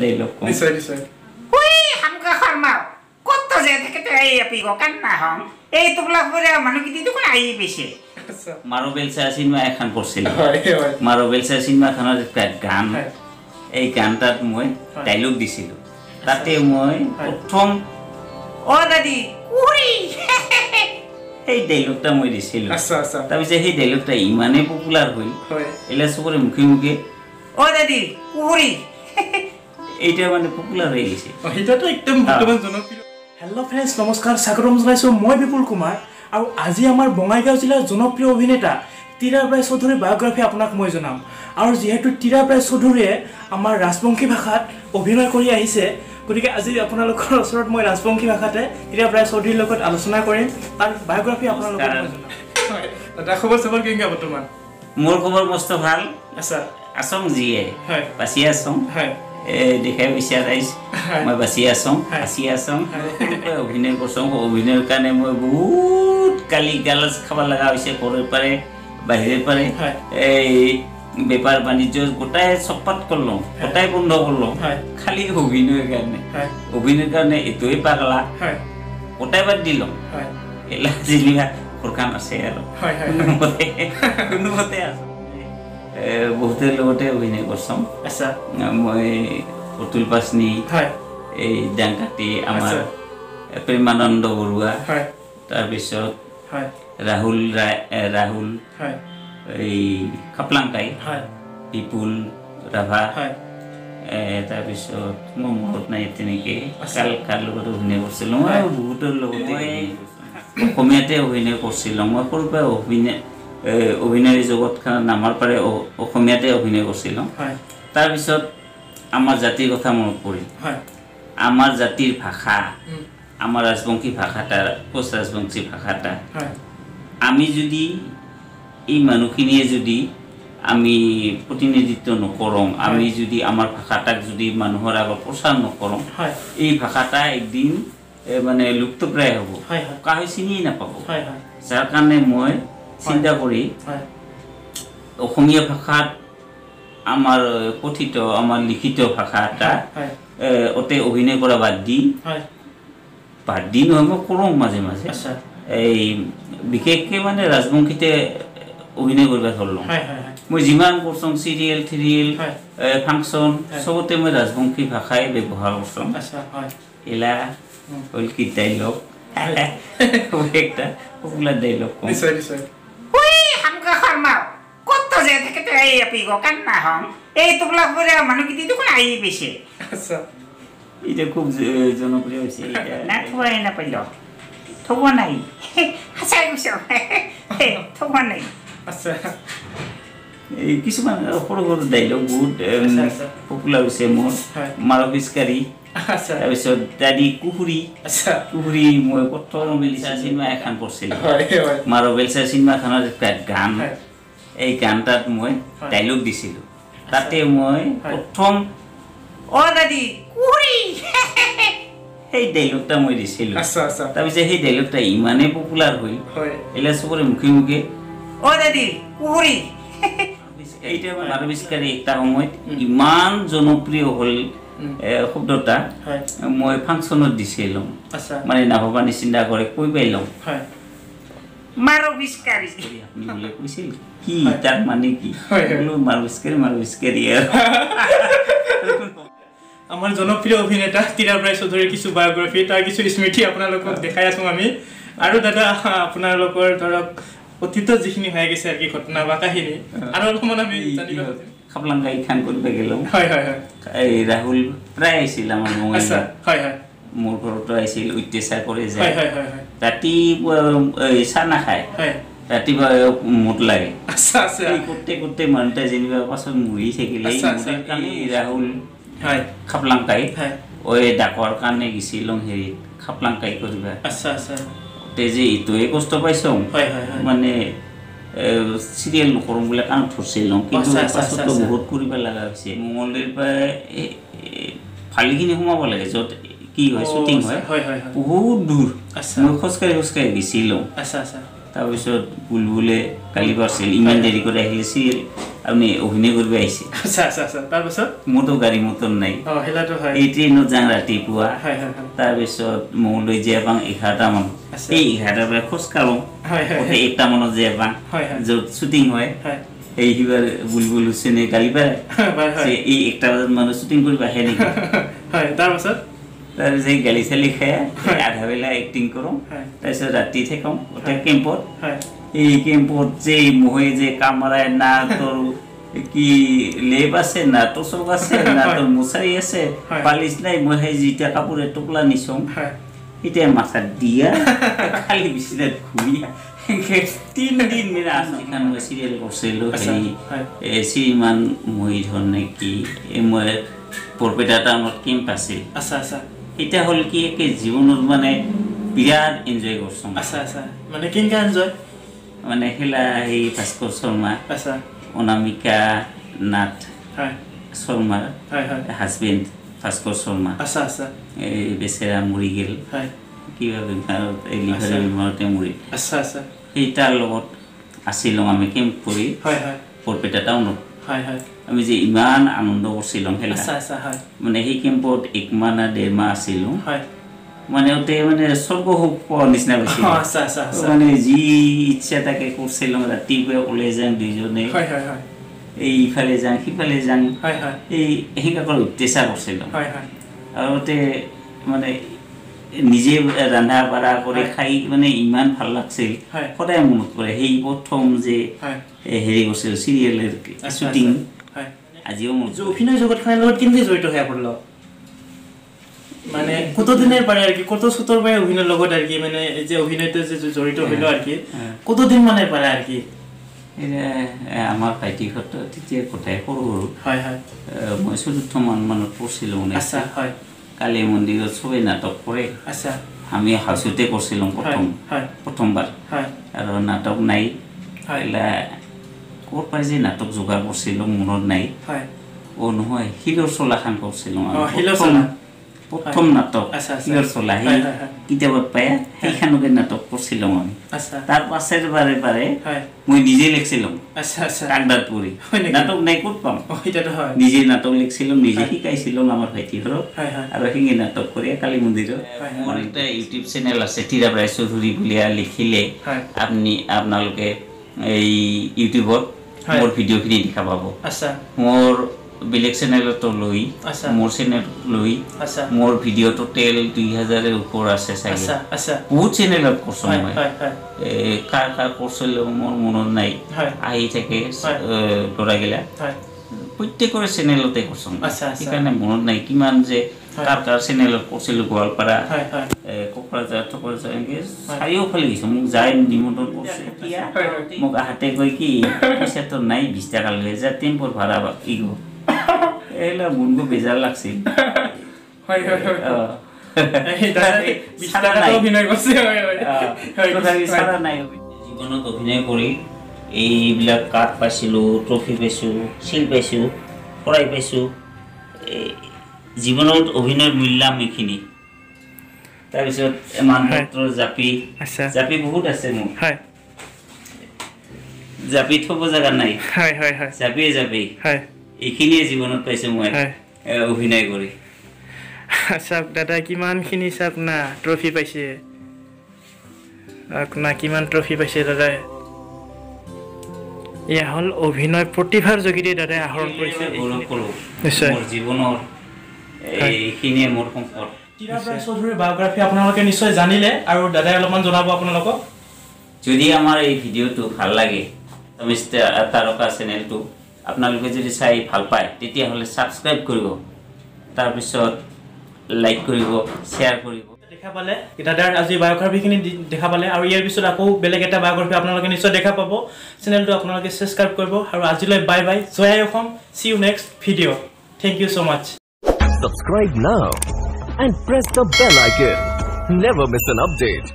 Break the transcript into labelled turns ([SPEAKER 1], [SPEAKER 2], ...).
[SPEAKER 1] Dialog এখন গান। এই গানটাত মই
[SPEAKER 2] হয়।
[SPEAKER 1] ডাইলগ দিছিলোঁ। তাতে মই
[SPEAKER 2] হয়।
[SPEAKER 1] প্ৰথম
[SPEAKER 3] O dadi, uri.
[SPEAKER 1] সেই ডাইলগটা মই দিছিলোঁ।
[SPEAKER 2] আচ্ছা
[SPEAKER 1] তাৰপিছত সেই ডাইলগটা ইমানেই পপুলাৰ হ'ল।
[SPEAKER 2] হয়।
[SPEAKER 1] এইলা চবৰে মুখে মুখে।
[SPEAKER 3] O dadi, uri.
[SPEAKER 1] এইটা মানে পপুলাৰ হৈ গৈছে।
[SPEAKER 2] সেইটোতো একদম বৰ্তমান জনপ্ৰিয়। হেল্ল' ফ্ৰেণ্ডছ নমস্কাৰ স্বাগতম জনাইছোঁ মই বিপুল কুমাৰ আৰু আজি আমাৰ বঙাইগাঁও জিলাৰ জনপ্ৰিয় অভিনেতা তিৰাব ৰায় চৌধুৰীৰ বায়'গ্ৰাফী আপোনাক মই জনাম। আৰু যিহেতু তিৰাব ৰায় চৌধুৰীয়ে আমাৰ ৰাজবংশী ভাষাত অভিনয় কৰি আহিছে গতিকে আজি আপোনালোকৰ ওচৰত মই ৰাজবংশী ভাষাতে তিৰাব ৰায় চৌধুৰীৰ লগত আলোচনা কৰিম তাৰ বায়'গ্ৰাফী হয় দাদা খবৰ চবৰ কেনেকুৱা বৰ্তমান?
[SPEAKER 1] মোৰ খবৰ মস্ত ভাল।
[SPEAKER 2] আচ্ছা।
[SPEAKER 1] আছং যিয়ে
[SPEAKER 2] হয়।
[SPEAKER 1] বাচি আছং
[SPEAKER 2] হয়।
[SPEAKER 1] দেখাই বিচাৰাইছ
[SPEAKER 2] হয়।
[SPEAKER 1] মই বাচি আছং। বাচি আছং। সৰুকৈ অভিনয় কৰছোঁ অভিনয়ৰ কাৰণে মই বহুত কালি গালাজ খাব লগা হৈছে ঘৰৰ পাৰে বাহিৰে পাৰে। এই বেপাৰ বাণিজ্য গোটাই চপাত কৰিলোঁ গোটাই বন্ধ কৰিলোঁ। খালি অভিনয়ৰ কাৰণে অভিনয়ৰ কাৰণে এইটোৱে পাগলা গোটাই বাদ দিলোঁ এলা যেনিবা ঘৰখন আছে আৰু কোনোমতে কোনোমতে আছে বহুতৰ লগতে অভিনয় কৰছোঁ মই অতুল পাচনি এই ডাংকাটি আমাৰ। প্ৰেমানন্দ বৰুৱা তাৰপিছত ৰাহুল ৰায় ৰাহুল এই খাপলাংকাই বিপুল ৰাভা তাৰপিছত মোৰ মনত নাই তেনেকৈ
[SPEAKER 2] আচ্ছা।
[SPEAKER 1] কাৰ লগত অভিনয় কৰিছিলোঁ মই। বহুতৰ লগতে অসমীয়াতে অভিনয় কৰিছিলোঁ মই সৰুৰ পৰা অভিনয় অভিনয় জগতখনত নামাৰ পৰাই অ- অসমীয়াতে অভিনয় কৰিছিলোঁ। তাৰপিছত আমাৰ জাতিৰ কথা মনত পৰিল। আমাৰ জাতিৰ ভাষা আমাৰ ৰাজবংশী ভাষাটা কোচ ৰাজবংশী ভাষাটা
[SPEAKER 2] হয়।
[SPEAKER 1] আমি যদি এই মানুহখিনিয়ে যদি আমি প্ৰতিনিধিত্ব নকৰোঁ আমি যদি আমাৰ ভাষাটাক যদি মানুহৰ আগত প্ৰচাৰ নকৰোঁ এই ভাষাটা একদিন মানে লুপ্তপ্ৰায় হ'ব। কাহৈ চিনিয়ে নাপাব। যাৰ কাৰণে মই চিন্তা কৰি অসমীয়া ভাষাত আমাৰ কথিত আমাৰ লিখিত ভাষা এটা অতে অভিনয় কৰা বাদ দি বাদ দি নহয় মই কৰোঁ মাজে মাজে। এই বিশেষকৈ মানে ৰাজবংশীতে অভিনয় কৰিব ধৰিলোঁ মই যিমান কৰছোঁ চিৰিয়েল থিৰিয়েল। ফাংচন। চবতে মই ৰাজবংশী ভাষাই ব্যৱহাৰ
[SPEAKER 2] হয়।
[SPEAKER 1] এলা। হ'ল কি ডাইলগ একটা পপুলাৰ ডাইলগ
[SPEAKER 2] নিশ্চয় নিশ্চয়।
[SPEAKER 3] Api go kan na hom. Ei tubla pore manu kiti tu kon ai bese.
[SPEAKER 2] আচ্ছা
[SPEAKER 1] এতিয়া খুব জ- জনপ্ৰিয় হৈছে এতিয়া
[SPEAKER 3] Na thua na pilo. Thua nai. Hasai guso. Thua nai.
[SPEAKER 2] আচ্ছা
[SPEAKER 1] এই কিছুমান সৰু সৰু ডাইলগ বহুত
[SPEAKER 2] আচ্ছা, আচ্ছা।
[SPEAKER 1] পপুলাৰ হৈছে মোৰ
[SPEAKER 2] হয়।
[SPEAKER 1] মাৰবিস্কাৰী
[SPEAKER 2] আচ্ছা
[SPEAKER 1] তাৰপিছত দাদী কুহুৰী
[SPEAKER 2] আচ্ছা
[SPEAKER 1] কুহুৰী মই প্ৰথম বেলিচা চিনেমা এখন
[SPEAKER 2] হয়
[SPEAKER 1] মাৰবেলচা চিনেমাখনৰ এটা গান
[SPEAKER 2] হয়
[SPEAKER 1] এই গানটাত মই। ডাইলগ দিছিলোঁ। তাতে মই। প্ৰথম
[SPEAKER 3] O dadi, uri.
[SPEAKER 1] সেই ডাইলগটা মই দিছিলোঁ। তাৰপিছত সেই ডাইলগটা ইমানেই পপুলাৰ হ'ল। এইলা চবৰে মুখে মুখে
[SPEAKER 3] O dadi, uri.
[SPEAKER 1] এইটা মাৰবিস্কাৰী এটা সময়ত ইমান জনপ্ৰিয় হ'ল শব্দটা। মই ফাংচনত দিছিলোঁ। মানে নাভবা নিচিন্তা কৰে কৈ পাইলোঁ
[SPEAKER 2] হয়।
[SPEAKER 1] কি। তাৰ মানে কি
[SPEAKER 2] আমাৰ জনপ্ৰিয় অভিনেতা তিৰাব ৰায় চৌধুৰীৰ কিছু বায়'গ্ৰাফী তাৰ কিছু স্মৃতি আপোনালোকক দেখাই আছোঁ আমি আৰু দাদা আপোনালোকৰ ধৰক অতীতত যিখিনি হৈ গৈছে আৰু কি ঘটনা বা কাহিনী আৰু অলপমান আমি জানিব খুজিম।
[SPEAKER 1] খাপলাংগাই খান কৰিব গেলোঁ
[SPEAKER 2] হয় হয় হয়
[SPEAKER 1] এই ৰাহুল প্ৰায় আহিছিল আমাৰ
[SPEAKER 2] হয় হয়
[SPEAKER 1] মোৰ ঘৰতো আহিছিল অত্যাচাৰ কৰে যায় ৰাতিপুৱা চাহ নাখায়। ৰাতিপুৱা মুঠ লাগে। গোটেই গোটেই মানুহটা যেনিবা পাছত মৰি থাকিলে ৰাহুল খাপলাংকাই ঐ ডাকৰ কাৰণে গেছিলোঁ হেৰিত খাপলাংকাই কৰিবা। তে যে এইটোৱে কষ্ট পাইছোঁ মানে চিৰিয়েল নকৰোঁ বোলে কাম ধৰিছিলোঁ কিন্তু পাছততো। বহুত কৰিব লগা হৈছে। মঙলদৈৰ পৰা ভালেখিনি সোমাব লাগে য'ত কি হয় শ্বুটিং হয় বহুত দূৰ।
[SPEAKER 2] আচ্ছা।
[SPEAKER 1] মই খোজকাঢ়ি খোজকাঢ়ি গৈছিলোঁ। তাৰপিছত বুলবুলে কালি পাৰছিল ইমান দেৰি কৰি আহিলে চিৰিয়েল আপুনি অভিনয় কৰিব আহিছে।
[SPEAKER 2] আচ্ছা আচ্ছা আচ্ছা। তাৰপাছত?
[SPEAKER 1] মোৰতো গাড়ী মটৰ নাই। এই ট্ৰেইনত যাওঁ ৰাতিপুৱা। তাৰপিছত মৌলৈ জীয়া পাওঁ এঘাৰটা মান।
[SPEAKER 2] আছে।
[SPEAKER 1] এই এঘাৰটাৰ পৰা খোজ কাঢ়োঁ
[SPEAKER 2] হয় হয়।
[SPEAKER 1] গোটেই একটা মানত জীয়া পাওঁ। য'ত শ্বুটিং হয়। এই সিবাৰ বুলবুল হুছেইনে গালি পাৰে এই একটা বজাত মানুহ শ্বুটিং কৰিব আহে নেকি?
[SPEAKER 2] হয় তাৰপাছত?
[SPEAKER 1] তাৰপিছত এই গালি চালি খাই আধা এক্টিং কৰোঁ তাৰপিছত ৰাতি থাকোঁ গোটেই কেম্পত এই কেম্পত যে মহে যে কামৰাই না তোৰ কি লেপ আছে না টচক আছে না তোৰ মোচাৰি আছে। পালিচ নাই মই সেই যেতিয়া কাপোৰে টোপলা নিছোঁ
[SPEAKER 2] হয়
[SPEAKER 1] এতিয়া মাথাত দিয়া খালি বিচনাত ঘূৰি তিনদিন মিনা এখন মই চিৰিয়েল কৰিছিলোঁ
[SPEAKER 2] আচ্ছা,
[SPEAKER 1] হেৰি
[SPEAKER 2] হয়।
[SPEAKER 1] এই শ্ৰীমান মহিধৰ নে কি এই মই বৰপেটা টাউনত কেম্প আছিল
[SPEAKER 2] আচ্ছা আচ্ছা
[SPEAKER 1] এতিয়া হ'ল কি একে জীৱনত মানে বিৰাট এনজয় কৰিছোঁ
[SPEAKER 2] আচ্ছা আচ্ছা। মানে কেনেকৈ এনজয়
[SPEAKER 1] মানে খেলা সেই ভাস্কৰ শৰ্মা অনামিকা নাথ
[SPEAKER 2] হয়।
[SPEAKER 1] শৰ্মাৰ
[SPEAKER 2] হয় হয়।
[SPEAKER 1] হাজবেণ্ড ভাস্কৰ শৰ্মা।
[SPEAKER 2] আচ্ছা আচ্ছা।
[SPEAKER 1] এই বেচেৰা মৰি গ'ল।
[SPEAKER 2] হয়।
[SPEAKER 1] কিবা বেমাৰত এই
[SPEAKER 2] আচ্ছা।
[SPEAKER 1] লিভাৰৰ বেমাৰতে মৰি।
[SPEAKER 2] আচ্ছা আচ্ছা।
[SPEAKER 1] সেই তাৰ লগত আছিলোঁ আমি কেম্প কৰি
[SPEAKER 2] হয় হয়।
[SPEAKER 1] বৰপেটা টাউনত। আমি যে ইমান আনন্দ কৰিছিলোঁ খেলা মানে সেই কেম্পত এক মাহ না ডেৰ মাহ আছিলোঁ মানে ওতে মানে স্বৰ্গ সুখ পোৱাৰ নিচিনা পাইছিলোঁ
[SPEAKER 2] আচ্ছা
[SPEAKER 1] মানে যি ইচ্ছা তাকে কৰিছিলোঁ ৰাতিপুৱা ওলাই যাওঁ দুইজনে এই ইফালে যাওঁ সিফালে যাওঁ এই সেনেকুৱা অত্যাচাৰ কৰিছিলোঁ আৰু তে মানে নিজে ৰন্ধা বঢ়া কৰি
[SPEAKER 2] হয়।
[SPEAKER 1] খাই মানে ইমান ভাল লাগছিল।
[SPEAKER 2] হয়।
[SPEAKER 1] সদায় মনত পৰে। সেই প্ৰথম যে
[SPEAKER 2] হয়।
[SPEAKER 1] হেৰি কৰিছিল চিৰিয়েলৰ শ্বুটিং।
[SPEAKER 2] হয়।
[SPEAKER 1] আজিও মনত
[SPEAKER 2] অভিনয় জগতখনৰ লগত কেনেকৈ জড়িত হৈ পৰিল মানে কতদিনের পরে আর কি? কত সুতোর পরে অভিনয়ের লগত আর কি? মানে এই যে অভিনয়তে যে জড়িত হইলো আর কি?
[SPEAKER 1] হ্যাঁ।
[SPEAKER 2] কতদিন মানে পারে আর কি?
[SPEAKER 1] আমাৰ ভাইটিহঁত তেতিয়া কথাই সৰু সৰু।
[SPEAKER 2] হয় হয়।
[SPEAKER 1] এ, মই চতুৰ্থ মান মানত পঢ়িছিলোঁ মানে।
[SPEAKER 2] আচ্ছা হয়।
[SPEAKER 1] কালী মন্দিৰত চবেই নাটক কৰে।
[SPEAKER 2] আচ্ছা।
[SPEAKER 1] আমি হাউচতে কৰিছিলোঁ প্ৰথম প্ৰথমবাৰ। আৰু নাটক নাই। ক'ৰ পৰা যে নাটক যোগাৰ কৰিছিলোঁ মনত নাই। অ' নহয় শিলৰ চলাখান কৰিছিলোঁ প্ৰথম- নাটক সেই
[SPEAKER 2] হয়, হয়।
[SPEAKER 1] কিতাপত পাই সেইখনকে নাটক কৰিছিলোঁ আমি।
[SPEAKER 2] আচ্ছা।
[SPEAKER 1] তাৰ পাছৰ বাৰে বাৰে মই নিজে লিখিছিলোঁ
[SPEAKER 2] আচ্ছা আচ্ছা।
[SPEAKER 1] কাগদাত পৰি? নাটক নাই ক'ত পাম? নিজে নাটক লিখিছিলোঁ নিজে। শিকাইছিলোঁ আমাৰ ভাইটিহঁতক।
[SPEAKER 2] হয় হয়।
[SPEAKER 1] আৰু শিঙি নাটক কৰি কালী মন্দিৰত। মোৰ এটা ইউটিউব চেনেল আছে টিৰাবাই চৌধুৰী বুলিয়া লিখিলে। আপুনি আপোনালোকে এই ইউটিউবত। মোৰ ভিডিঅ'খিনি দেখা পাব।
[SPEAKER 2] আচ্ছা।
[SPEAKER 1] মোৰ বেলেগ চেনেলতো লৈ। মোৰ চেনেল লৈ মোৰ ভিডিঅ' টোটেল দুই হাজাৰৰ ওপৰ আছে চাগে। বহুত চেনেলত কৰিছোঁ
[SPEAKER 2] হয়
[SPEAKER 1] মই। কাৰ কাৰ কৰিছিলোঁ মোৰ মনত নাই। আহি থাকে ল'ৰাগিলা। প্ৰত্যেকৰে চেনেলতে কৰিছোঁ
[SPEAKER 2] আচ্ছা।
[SPEAKER 1] সেইকাৰণে মনত নাই কিমান যে। কাৰ কাৰ চেনেলত কৰিছিলোঁ গোৱালপাৰা। কোকৰাঝাৰ ঠকৰাঝাৰ এনেকৈ চাৰিওফালে গৈছোঁ মোক যাই নিমন্ত্ৰণ কৰিছে। মোক আহাতে কয় কি পইচাটো নাই বিছ টকা লৈ যা টেম্পৰ ভাড়া বা এইবিলাক মনটো বেজাৰ লাগছিল
[SPEAKER 2] হয় হয় হয়। অভিনয়
[SPEAKER 1] জীৱনত অভিনয় কৰি এইবিলাক কাৰ্ড পাইছিলোঁ ট্ৰফি পাইছোঁ চিল পাইছোঁ শৰাই পাইছোঁ জীৱনত অভিনয়ৰ মূল্যাম এইখিনি তাৰপিছত মানপত্ৰ জাপি।
[SPEAKER 2] আচ্ছা।
[SPEAKER 1] জাপি বহুত আছে মোৰ।
[SPEAKER 2] হয়।
[SPEAKER 1] জাপি থ'ব জেগা নাই।
[SPEAKER 2] হয় হয় হয়।
[SPEAKER 1] জাপিয়ে জাপি।
[SPEAKER 2] হয়।
[SPEAKER 1] এইখিনিয়ে জীৱনত পাইছোঁ মই অভিনয় কৰি।
[SPEAKER 2] চাওক দাদা কিমানখিনি চাওক না ট্ৰফি পাইছে? আপোনাৰ কিমান ট্ৰফি পাইছে দাদাই এয়া হ'ল অভিনয় প্ৰতিভাৰ যোগেদি দাদাই আহৰণ কৰিছে।
[SPEAKER 1] গৌৰৱ কৰোঁ।
[SPEAKER 2] নিশ্চয়।
[SPEAKER 1] মোৰ জীৱনৰ। এইখিনিয়ে মোৰ সম্পদ
[SPEAKER 2] টিৰাবাই চৌধুৰীৰ বায়'গ্ৰাফী আপোনালোকে নিশ্চয় জানিলে আৰু দাদাই অলপমান জনাব আপোনালোকক।
[SPEAKER 1] যদি আমাৰ এই ভিডিঅ'টো ভাল লাগে তাৰকা চেনেলটো আপোনালোকে যদি চাই ভাল পায় তেতিয়াহ'লে ছাবস্ক্ৰাইব কৰিব। তাৰপিছত লাইক কৰিব শ্বেয়াৰ কৰিব।
[SPEAKER 2] দেখা পালে দাদাৰ আজি বায়'গ্ৰাফীখিনি দেখা পালে আৰু ইয়াৰ পিছত আকৌ বেলেগ এটা বায়'গ্ৰাফী আপোনালোকে নিশ্চয় দেখা পাব। চেনেলটো আপোনালোকে ছাবস্ক্ৰাইব কৰিব আৰু আজিলৈ বাই বাই জয় আই Assam see you next video' thank you so' much
[SPEAKER 4] Subscribe now and press the bell icon. Never miss an update.